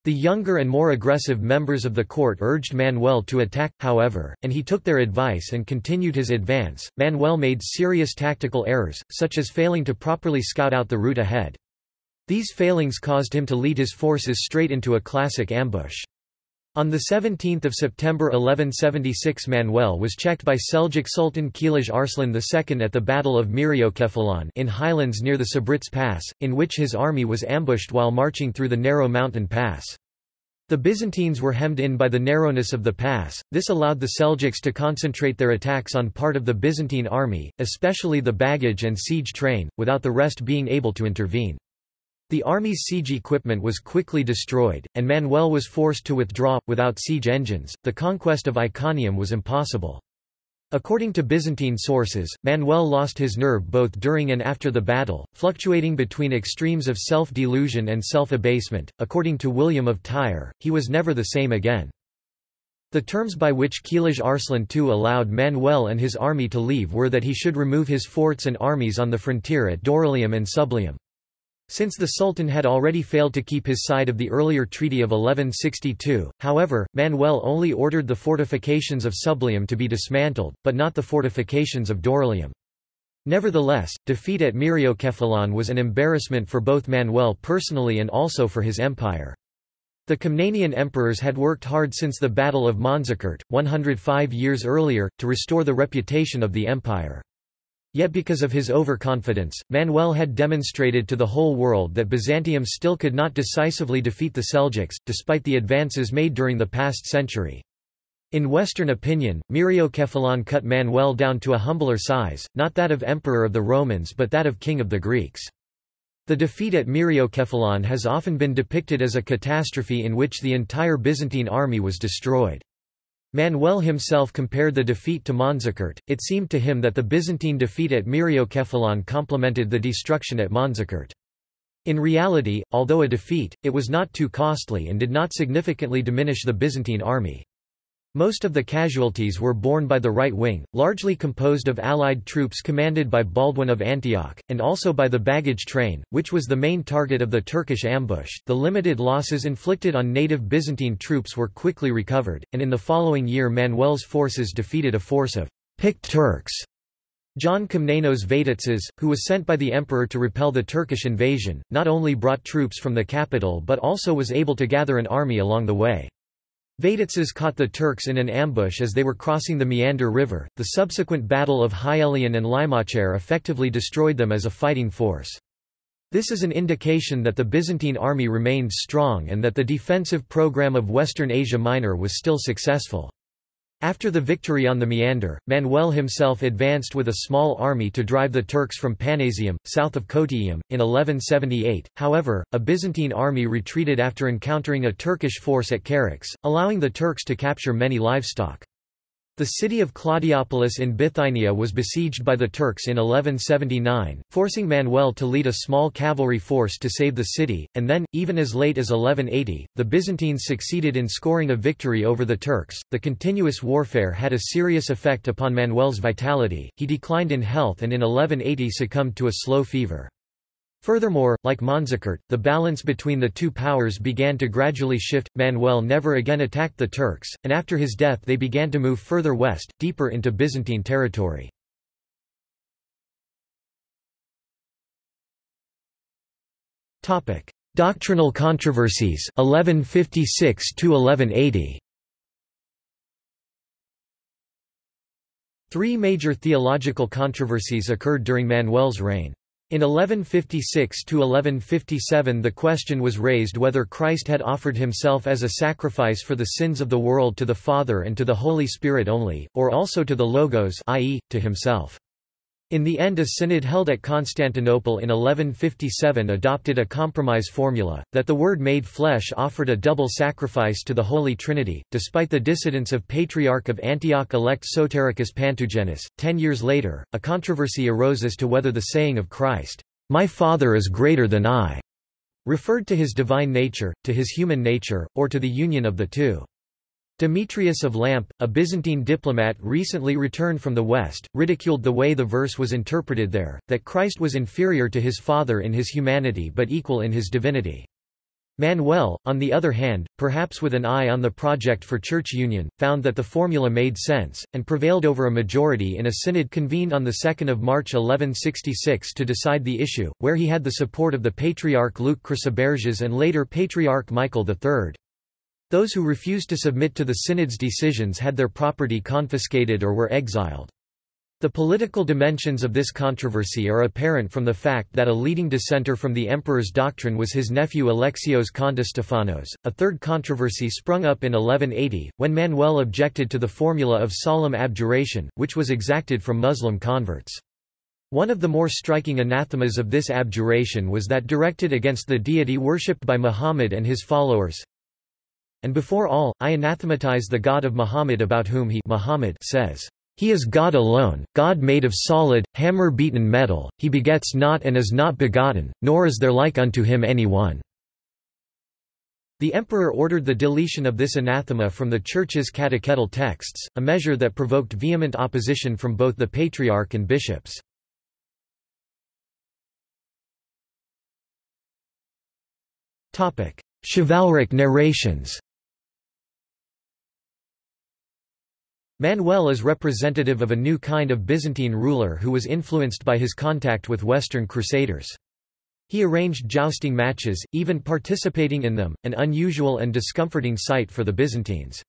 The younger and more aggressive members of the court urged Manuel to attack, however, and he took their advice and continued his advance. Manuel made serious tactical errors, such as failing to properly scout out the route ahead. These failings caused him to lead his forces straight into a classic ambush. On 17 September 1176 Manuel was checked by Seljuk Sultan Kilij Arslan II at the Battle of Myriokephalon in highlands near the Tzibritze Pass, in which his army was ambushed while marching through the narrow mountain pass. The Byzantines were hemmed in by the narrowness of the pass, this allowed the Seljuks to concentrate their attacks on part of the Byzantine army, especially the baggage and siege train, without the rest being able to intervene. The army's siege equipment was quickly destroyed, and Manuel was forced to withdraw. Without siege engines, the conquest of Iconium was impossible. According to Byzantine sources, Manuel lost his nerve both during and after the battle, fluctuating between extremes of self-delusion and self-abasement. According to William of Tyre, he was never the same again. The terms by which Kilij Arslan II allowed Manuel and his army to leave were that he should remove his forts and armies on the frontier at Dorylaeum and Sublaeum. Since the Sultan had already failed to keep his side of the earlier Treaty of 1162, however, Manuel only ordered the fortifications of Sublaeum to be dismantled, but not the fortifications of Dorylaeum. Nevertheless, defeat at Myriokephalon was an embarrassment for both Manuel personally and also for his empire. The Komnenian emperors had worked hard since the Battle of Manzikert, 105 years earlier, to restore the reputation of the empire. Yet because of his overconfidence, Manuel had demonstrated to the whole world that Byzantium still could not decisively defeat the Seljuks, despite the advances made during the past century. In Western opinion, Myriokephalon cut Manuel down to a humbler size, not that of emperor of the Romans but that of king of the Greeks. The defeat at Myriokephalon has often been depicted as a catastrophe in which the entire Byzantine army was destroyed. Manuel himself compared the defeat to Manzikert, it seemed to him that the Byzantine defeat at Myriokephalon complemented the destruction at Manzikert. In reality, although a defeat, it was not too costly and did not significantly diminish the Byzantine army. Most of the casualties were borne by the right wing, largely composed of Allied troops commanded by Baldwin of Antioch, and also by the baggage train, which was the main target of the Turkish ambush. The limited losses inflicted on native Byzantine troops were quickly recovered, and in the following year Manuel's forces defeated a force of picked Turks. John Komnenos Vatatzes, who was sent by the emperor to repel the Turkish invasion, not only brought troops from the capital but also was able to gather an army along the way. Vatatzes caught the Turks in an ambush as they were crossing the Meander River. The subsequent Battle of Hyelion and Leimocheir effectively destroyed them as a fighting force. This is an indication that the Byzantine army remained strong and that the defensive program of Western Asia Minor was still successful. After the victory on the Meander, Manuel himself advanced with a small army to drive the Turks from Panasium, south of Cotyaeum, in 1178. However, a Byzantine army retreated after encountering a Turkish force at Charax, allowing the Turks to capture many livestock. The city of Claudiopolis in Bithynia was besieged by the Turks in 1179, forcing Manuel to lead a small cavalry force to save the city, and then, even as late as 1180, the Byzantines succeeded in scoring a victory over the Turks. The continuous warfare had a serious effect upon Manuel's vitality, he declined in health and in 1180 succumbed to a slow fever. Furthermore, like Manzikert, the balance between the two powers began to gradually shift. Manuel never again attacked the Turks, and after his death they began to move further west, deeper into Byzantine territory. Doctrinal controversies 1156 to 1180 Three major theological controversies occurred during Manuel's reign. In 1156–1157 the question was raised whether Christ had offered himself as a sacrifice for the sins of the world to the Father and to the Holy Spirit only, or also to the Logos i.e., to himself. In the end a synod held at Constantinople in 1157 adopted a compromise formula, that the Word made flesh offered a double sacrifice to the Holy Trinity, despite the dissidence of Patriarch of Antioch elect Soterichos Panteugenos. Ten years later, a controversy arose as to whether the saying of Christ, "'My Father is greater than I' referred to his divine nature, to his human nature, or to the union of the two. Demetrius of Lampe, a Byzantine diplomat recently returned from the West, ridiculed the way the verse was interpreted there, that Christ was inferior to his Father in his humanity but equal in his divinity. Manuel, on the other hand, perhaps with an eye on the project for church union, found that the formula made sense, and prevailed over a majority in a synod convened on 2 March 1166 to decide the issue, where he had the support of the Patriarch Luke Chrysoberges and later Patriarch Michael III. Those who refused to submit to the synod's decisions had their property confiscated or were exiled. The political dimensions of this controversy are apparent from the fact that a leading dissenter from the emperor's doctrine was his nephew Alexios Kontostephanos. A third controversy sprung up in 1180, when Manuel objected to the formula of solemn abjuration, which was exacted from Muslim converts. One of the more striking anathemas of this abjuration was that directed against the deity worshipped by Muhammad and his followers, and before all, I anathematize the God of Muhammad about whom he Muhammad says, He is God alone, God made of solid, hammer-beaten metal, he begets not and is not begotten, nor is there like unto him any one." The emperor ordered the deletion of this anathema from the Church's catechetical texts, a measure that provoked vehement opposition from both the patriarch and bishops. Chivalric narrations Manuel is representative of a new kind of Byzantine ruler who was influenced by his contact with Western crusaders. He arranged jousting matches, even participating in them, an unusual and discomforting sight for the Byzantines.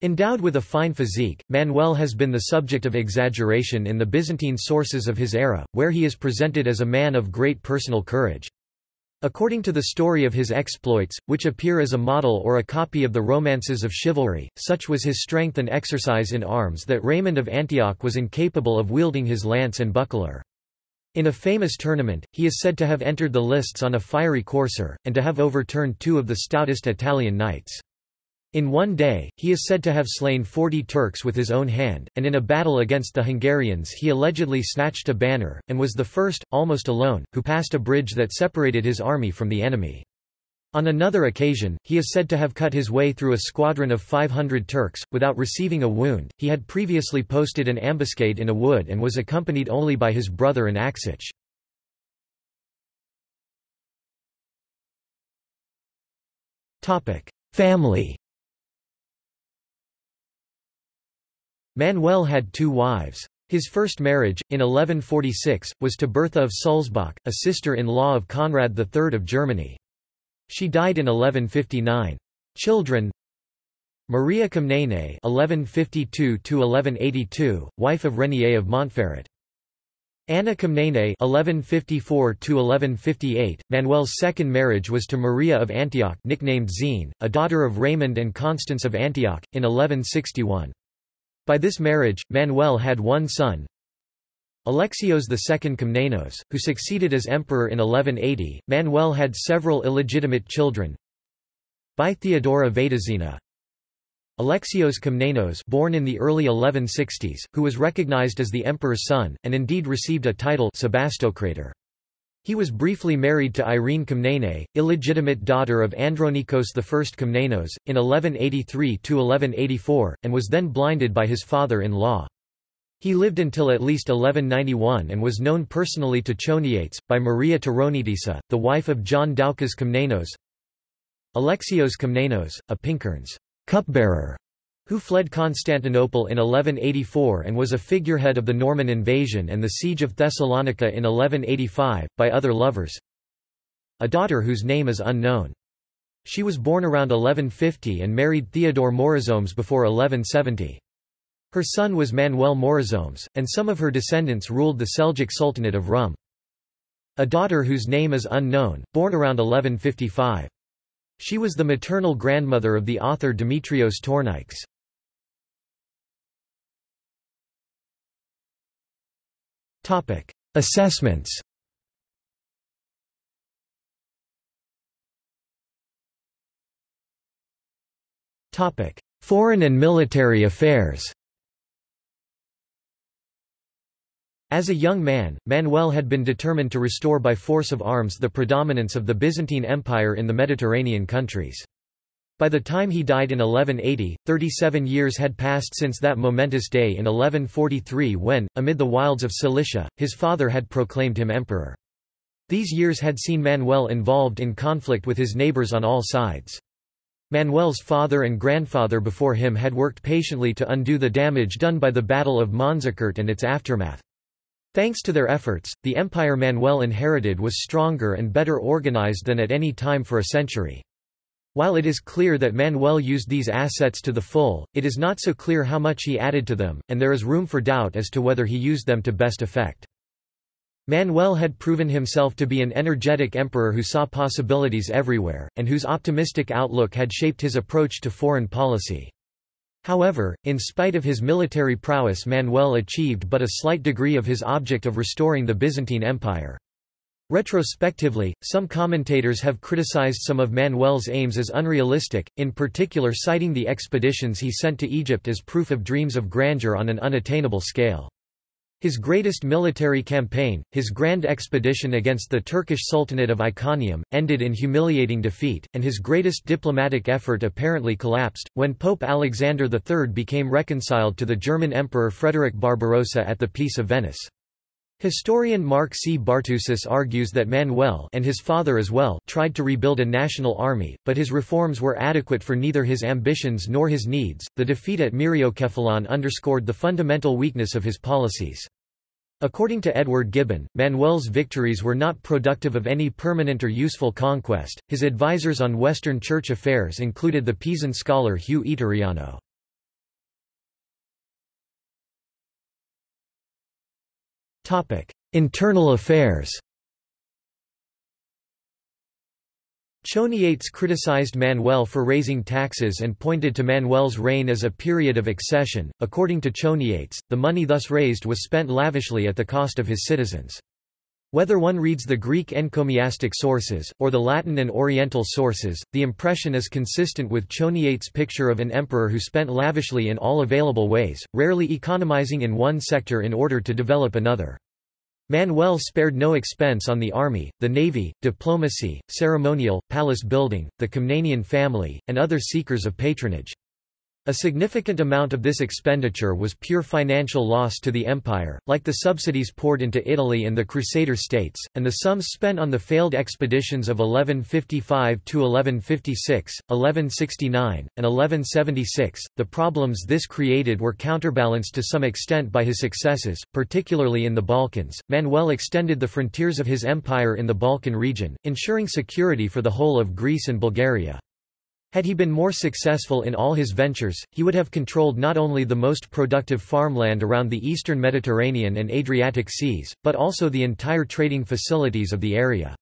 Endowed with a fine physique, Manuel has been the subject of exaggeration in the Byzantine sources of his era, where he is presented as a man of great personal courage. According to the story of his exploits, which appear as a model or a copy of the romances of chivalry, such was his strength and exercise in arms that Raymond of Antioch was incapable of wielding his lance and buckler. In a famous tournament, he is said to have entered the lists on a fiery courser, and to have overturned two of the stoutest Italian knights. In one day, he is said to have slain forty Turks with his own hand, and in a battle against the Hungarians he allegedly snatched a banner, and was the first, almost alone, who passed a bridge that separated his army from the enemy. On another occasion, he is said to have cut his way through a squadron of 500 Turks, without receiving a wound. He had previously posted an ambuscade in a wood and was accompanied only by his brother and Axouch. Family Manuel had two wives. His first marriage, in 1146, was to Bertha of Sulzbach, a sister-in-law of Conrad III of Germany. She died in 1159. Children Maria Comnene (1152–1182), wife of Renier of Montferrat. Anna Comnene (1154–1158). Manuel's second marriage was to Maria of Antioch, nicknamed Xene, a daughter of Raymond and Constance of Antioch, in 1161. By this marriage, Manuel had one son, Alexios II Komnenos, who succeeded as emperor in 1180. Manuel had several illegitimate children. By Theodora Vatatzina, Alexios Komnenos born in the early 1160s, who was recognized as the emperor's son, and indeed received a title Sebastocrator. He was briefly married to Irene Komnene, illegitimate daughter of Andronikos I Komnenos, in 1183–1184, and was then blinded by his father-in-law. He lived until at least 1191 and was known personally to Choniates, by Maria Taronitissa, the wife of John Doukas Komnenos. Alexios Komnenos, a Pinkernes cupbearer, who fled Constantinople in 1184 and was a figurehead of the Norman invasion and the siege of Thessalonica in 1185, by other lovers. a daughter whose name is unknown. She was born around 1150 and married Theodore Maurozomes before 1170. Her son was Manuel Maurozomes, and some of her descendants ruled the Seljuk Sultanate of Rum. A daughter whose name is unknown, born around 1155. She was the maternal grandmother of the author Demetrios Tornikes. Assessments Topic: Foreign and military affairs As a young man, Manuel had been determined to restore by force of arms the predominance of the Byzantine Empire in the Mediterranean countries. By the time he died in 1180, 37 years had passed since that momentous day in 1143 when, amid the wilds of Cilicia, his father had proclaimed him emperor. These years had seen Manuel involved in conflict with his neighbors on all sides. Manuel's father and grandfather before him had worked patiently to undo the damage done by the Battle of Manzikert and its aftermath. Thanks to their efforts, the empire Manuel inherited was stronger and better organized than at any time for a century. While it is clear that Manuel used these assets to the full, it is not so clear how much he added to them, and there is room for doubt as to whether he used them to best effect. Manuel had proven himself to be an energetic emperor who saw possibilities everywhere, and whose optimistic outlook had shaped his approach to foreign policy. However, in spite of his military prowess Manuel achieved but a slight degree of his object of restoring the Byzantine Empire. Retrospectively, some commentators have criticized some of Manuel's aims as unrealistic, in particular citing the expeditions he sent to Egypt as proof of dreams of grandeur on an unattainable scale. His greatest military campaign, his grand expedition against the Turkish Sultanate of Iconium, ended in humiliating defeat, and his greatest diplomatic effort apparently collapsed, when Pope Alexander III became reconciled to the German Emperor Frederick Barbarossa at the Peace of Venice. Historian Mark C. Bartusis argues that Manuel and his father as well tried to rebuild a national army, but his reforms were adequate for neither his ambitions nor his needs. The defeat at Myriokephalon underscored the fundamental weakness of his policies. According to Edward Gibbon, Manuel's victories were not productive of any permanent or useful conquest. His advisors on Western church affairs included the Pisan scholar Hugh Eteriano. Internal affairs Choniates criticized Manuel for raising taxes and pointed to Manuel's reign as a period of accession. According to Choniates, the money thus raised was spent lavishly at the cost of his citizens. Whether one reads the Greek encomiastic sources, or the Latin and Oriental sources, the impression is consistent with Choniates' picture of an emperor who spent lavishly in all available ways, rarely economizing in one sector in order to develop another. Manuel spared no expense on the army, the navy, diplomacy, ceremonial, palace building, the Komnenian family, and other seekers of patronage. A significant amount of this expenditure was pure financial loss to the empire, like the subsidies poured into Italy and the Crusader states, and the sums spent on the failed expeditions of 1155 to 1156, 1169, and 1176. The problems this created were counterbalanced to some extent by his successes, particularly in the Balkans. Manuel extended the frontiers of his empire in the Balkan region, ensuring security for the whole of Greece and Bulgaria. Had he been more successful in all his ventures, he would have controlled not only the most productive farmland around the eastern Mediterranean and Adriatic seas, but also the entire trading facilities of the area.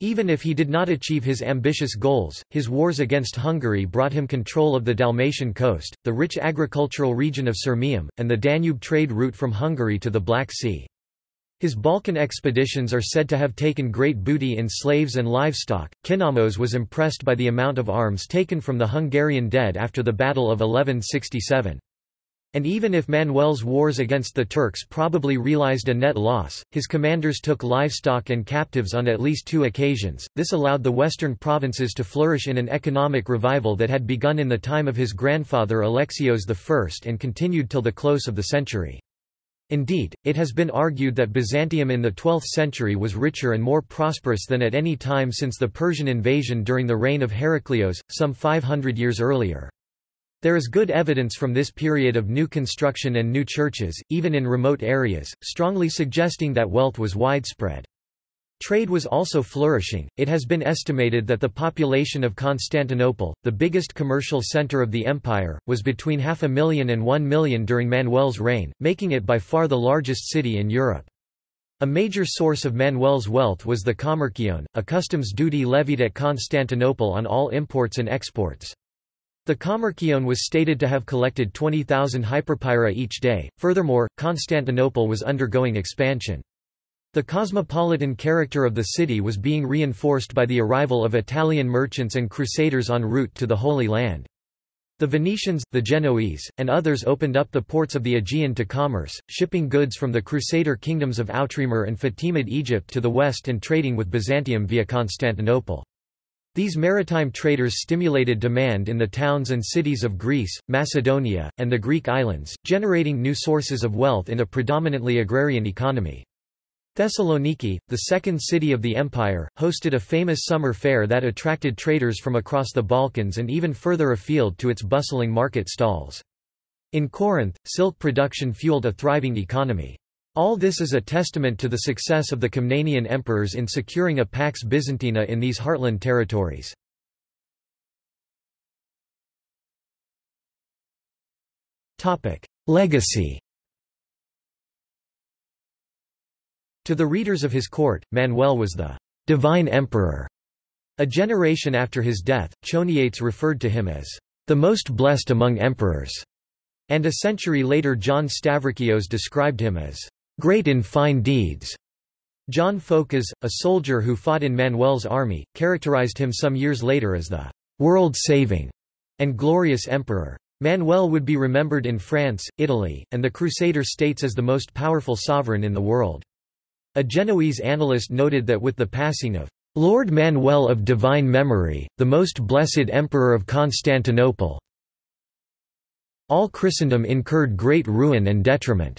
Even if he did not achieve his ambitious goals, his wars against Hungary brought him control of the Dalmatian coast, the rich agricultural region of Sirmium, and the Danube trade route from Hungary to the Black Sea. His Balkan expeditions are said to have taken great booty in slaves and livestock. Kinnamos was impressed by the amount of arms taken from the Hungarian dead after the Battle of 1167. And even if Manuel's wars against the Turks probably realized a net loss, his commanders took livestock and captives on at least two occasions. This allowed the western provinces to flourish in an economic revival that had begun in the time of his grandfather Alexios I and continued till the close of the century. Indeed, it has been argued that Byzantium in the 12th century was richer and more prosperous than at any time since the Persian invasion during the reign of Heraclius, some 500 years earlier. There is good evidence from this period of new construction and new churches, even in remote areas, strongly suggesting that wealth was widespread. Trade was also flourishing. It has been estimated that the population of Constantinople, the biggest commercial center of the empire, was between half a million and one million during Manuel's reign, making it by far the largest city in Europe. A major source of Manuel's wealth was the kommerkion, a customs duty levied at Constantinople on all imports and exports. The kommerkion was stated to have collected 20,000 hyperpyra each day. Furthermore, Constantinople was undergoing expansion. The cosmopolitan character of the city was being reinforced by the arrival of Italian merchants and crusaders en route to the Holy Land. The Venetians, the Genoese, and others opened up the ports of the Aegean to commerce, shipping goods from the Crusader kingdoms of Outremer and Fatimid Egypt to the west and trading with Byzantium via Constantinople. These maritime traders stimulated demand in the towns and cities of Greece, Macedonia, and the Greek islands, generating new sources of wealth in a predominantly agrarian economy. Thessaloniki, the second city of the empire, hosted a famous summer fair that attracted traders from across the Balkans and even further afield to its bustling market stalls. In Corinth, silk production fueled a thriving economy. All this is a testament to the success of the Komnenian emperors in securing a Pax Byzantina in these heartland territories. Legacy To the readers of his court, Manuel was the divine emperor. A generation after his death, Choniates referred to him as the most blessed among emperors, and a century later John Staurakios described him as great in fine deeds. John Phocas, a soldier who fought in Manuel's army, characterized him some years later as the world-saving and glorious emperor. Manuel would be remembered in France, Italy, and the Crusader states as the most powerful sovereign in the world. A Genoese annalist noted that with the passing of Lord Manuel of divine memory, the most blessed Emperor of Constantinople, all Christendom incurred great ruin and detriment.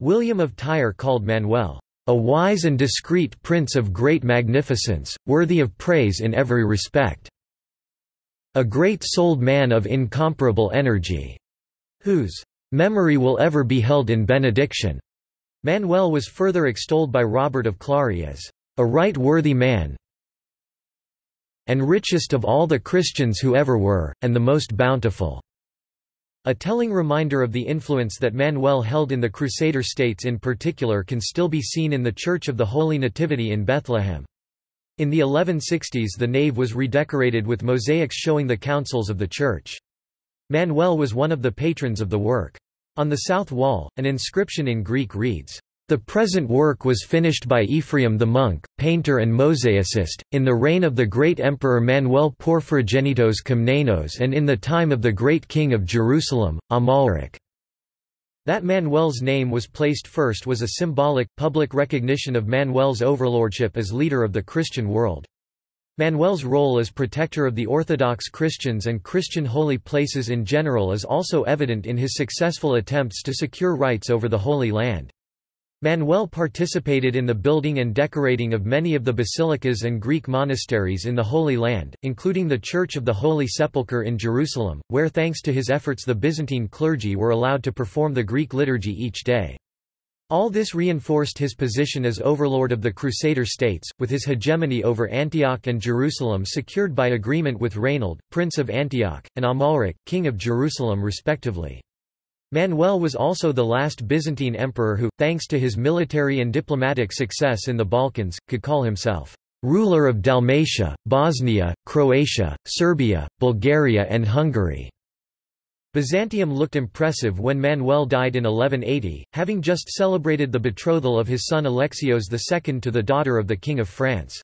William of Tyre called Manuel, a wise and discreet prince of great magnificence, worthy of praise in every respect. A great-souled man of incomparable energy, whose memory will ever be held in benediction. Manuel was further extolled by Robert of Clary as a right worthy man and richest of all the Christians who ever were, and the most bountiful." A telling reminder of the influence that Manuel held in the Crusader states in particular can still be seen in the Church of the Holy Nativity in Bethlehem. In the 1160s the nave was redecorated with mosaics showing the councils of the church. Manuel was one of the patrons of the work. On the south wall, an inscription in Greek reads, the present work was finished by Ephraim the monk, painter and mosaicist, in the reign of the great Emperor Manuel Porphyrogenitos Komnenos and in the time of the great king of Jerusalem, Amalric. That Manuel's name was placed first was a symbolic, public recognition of Manuel's overlordship as leader of the Christian world. Manuel's role as protector of the Orthodox Christians and Christian holy places in general is also evident in his successful attempts to secure rights over the Holy Land. Manuel participated in the building and decorating of many of the basilicas and Greek monasteries in the Holy Land, including the Church of the Holy Sepulchre in Jerusalem, where thanks to his efforts the Byzantine clergy were allowed to perform the Greek liturgy each day. All this reinforced his position as overlord of the Crusader states, with his hegemony over Antioch and Jerusalem secured by agreement with Raynald, Prince of Antioch, and Amalric, King of Jerusalem respectively. Manuel was also the last Byzantine emperor who, thanks to his military and diplomatic success in the Balkans, could call himself ruler of Dalmatia, Bosnia, Croatia, Serbia, Bulgaria and Hungary. Byzantium looked impressive when Manuel died in 1180, having just celebrated the betrothal of his son Alexios II to the daughter of the King of France.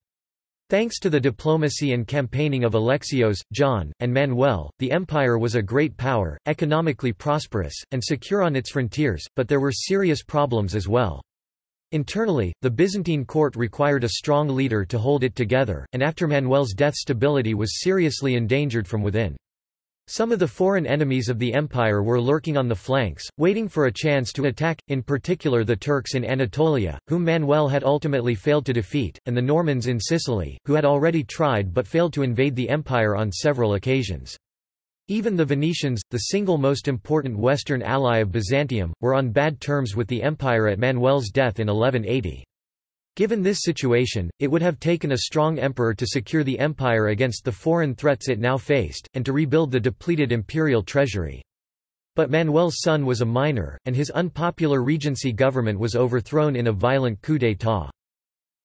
Thanks to the diplomacy and campaigning of Alexios, John, and Manuel, the empire was a great power, economically prosperous, and secure on its frontiers, but there were serious problems as well. Internally, the Byzantine court required a strong leader to hold it together, and after Manuel's death stability was seriously endangered from within. Some of the foreign enemies of the empire were lurking on the flanks, waiting for a chance to attack, in particular the Turks in Anatolia, whom Manuel had ultimately failed to defeat, and the Normans in Sicily, who had already tried but failed to invade the empire on several occasions. Even the Venetians, the single most important western ally of Byzantium, were on bad terms with the empire at Manuel's death in 1180. Given this situation, it would have taken a strong emperor to secure the empire against the foreign threats it now faced, and to rebuild the depleted imperial treasury. But Manuel's son was a minor, and his unpopular regency government was overthrown in a violent coup d'état.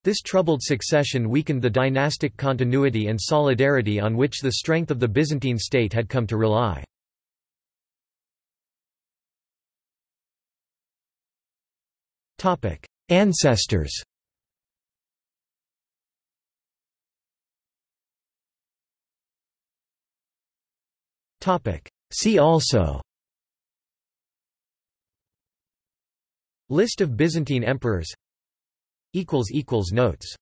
This troubled succession weakened the dynastic continuity and solidarity on which the strength of the Byzantine state had come to rely. Ancestors See also. List of Byzantine emperors. Notes